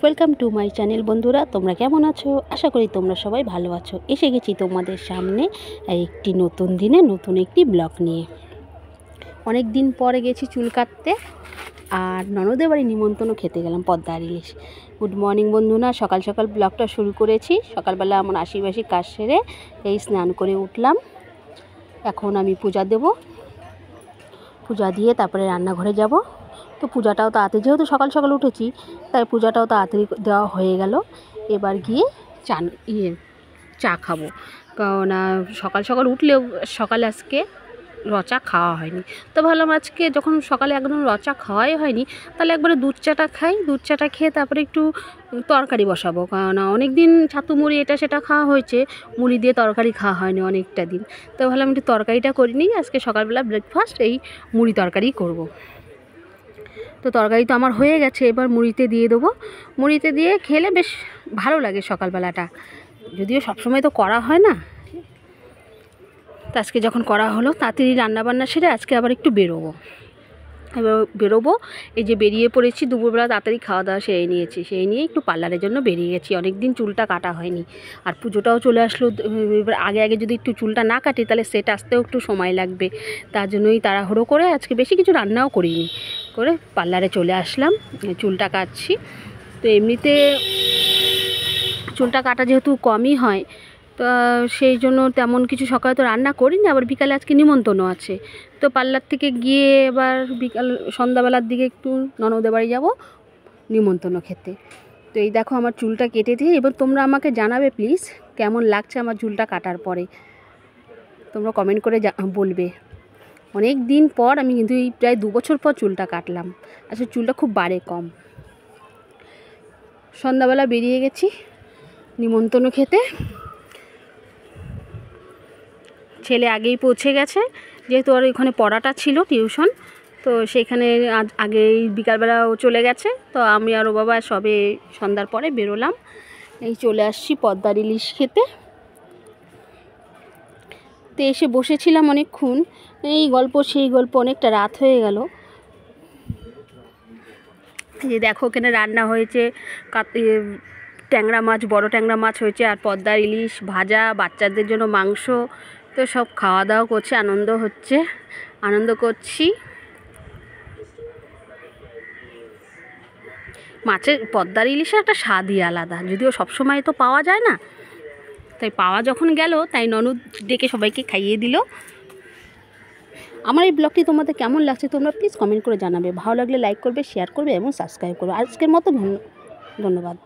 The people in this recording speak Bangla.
ওয়েলকাম টু মাই চ্যানেল বন্ধুরা। তোমরা কেমন আছো? আশা করি তোমরা সবাই ভালো আছো। এসে গেছি তোমাদের সামনে একটি নতুন দিনে, নতুন একটি ব্লগ নিয়ে। অনেক দিন পরে গেছি চুল কাটতে, আর ননদের বাড়ি নিমন্ত্রণও খেতে গেলাম পদ্মা ইলিশ। গুড মর্নিং বন্ধুরা। সকাল সকাল ব্লগটা শুরু করেছি। সকালবেলা আমার আশিবাসী কাজ সেরে এই স্নান করে উঠলাম। এখন আমি পূজা দেব। পূজা দিয়ে তারপরে রান্নাঘরে যাব। তো পূজাটাও তাড়াতাড়ি, যেহেতু সকাল সকাল উঠেছি, তাই পূজাটাও তাড়াতাড়ি দেওয়া হয়ে গেল। এবার গিয়ে চান ইয়ে চা খাব। কারণ সকাল সকাল উঠলেও সকালে আজকে রচা খাওয়া হয়নি। তো ভাবলাম আজকে যখন সকালে একদম রচা খাওয়াই হয়নি, তাহলে একবারে দুধ চাটা খাই। দুধ চাটা খেয়ে তারপরে একটু তরকারি বসাবো। কারণ অনেক দিন ছাতু মুড়ি এটা সেটা খাওয়া হয়েছে, মুড়ি দিয়ে তরকারি খাওয়া হয়নি অনেকটা দিন। তো ভাবলাম একটু তরকারিটা করিনি আজকে সকালবেলা ব্রেকফাস্ট এই মুড়ি তরকারি করব। তো তরকারি তো আমার হয়ে গেছে, এবার মুড়িতে দিয়ে দেবো। মুড়িতে দিয়ে খেলে বেশ ভালো লাগে সকালবেলাটা। যদিও সবসময় তো করা হয় না। তো আজকে যখন করা হলো, তাড়াতাড়ি রান্নাবান্না সেরে আজকে আবার একটু বেরোবো। এবার বেরোবো, এই যে বেরিয়ে পড়েছি, দুপুরবেলা তাড়াতাড়ি খাওয়া দাওয়া সেরে নিয়েছি। সেই নিয়ে একটু পার্লারের জন্য বেরিয়ে গেছি। অনেক দিন চুলটা কাটা হয়নি। আর পুজোটাও চলে আসলো, এবার আগে আগে যদি একটু চুলটা না কাটি, তাহলে সেট আসতেও একটু সময় লাগবে। তার জন্যই তাড়াহুড়ো করে আজকে বেশি কিছু রান্নাও করিনি। করে পার্লারে চলে আসলাম চুলটা কাটছি। তো এমনিতে চুলটা কাটা যেহেতু কমই হয়, তো সেই জন্য তেমন কিছু সকালে তো রান্না করিনি, আবার বিকালে আজকে নিমন্ত্রণও আছে। তো পার্লার থেকে গিয়ে এবার বিকাল, সন্ধ্যাবেলার দিকে একটু ননদের বাড়ি যাব নিমন্ত্রণ খেতে। তো এই দেখো আমার চুলটা কেটে দিয়ে, এবার তোমরা আমাকে জানাবে প্লিজ কেমন লাগছে আমার চুলটা কাটার পরে। তোমরা কমেন্ট করে বলবে। অনেক দিন পর আমি কিন্তু এই প্রায় দু বছর পর চুলটা কাটলাম। আসলে চুলটা খুব বাড়ে কম। সন্ধ্যাবেলা বেরিয়ে গেছি নিমন্ত্রণ খেতে। ছেলে আগেই পৌঁছে গেছে। যেহেতু আর ওখানে পড়াটা ছিল, টিউশন, তো সেখানে আজ আগেই বিকালবেলা ও চলে গেছে। তো আমি আর ও বাবা সবে সন্ধ্যার পরে বেরোলাম। এই চলে আসছি পদ্মার ইলিশ খেতে। তো এসে বসেছিলাম অনেকক্ষণ। এই গল্প, সেই গল্প অনেকটা রাত হয়ে গেল। যে দেখো এখানে রান্না হয়েছে ট্যাংরা মাছ, বড় ট্যাংরা মাছ হয়েছে, আর পদ্মার ইলিশ ভাজা, বাচ্চাদের জন্য মাংস। তো সব খাওয়া দাওয়া করছে, আনন্দ হচ্ছে, আনন্দ করছি। মাছের, পদ্মার ইলিশের একটা স্বাদই আলাদা, যদিও সবসময় তো পাওয়া যায় না। তাই পাওয়া যখন গেল, তাই ননদ ডেকে সবাইকে খাইয়ে দিল। আমার এই ব্লগটি তোমাদের কেমন লাগছে তোমরা প্লিজ কমেন্ট করে জানাবে। ভালো লাগলে লাইক করবে শেয়ার করবে এবং সাবস্ক্রাইব করবে। আজকের মতো ধন্য- ধন্যবাদ।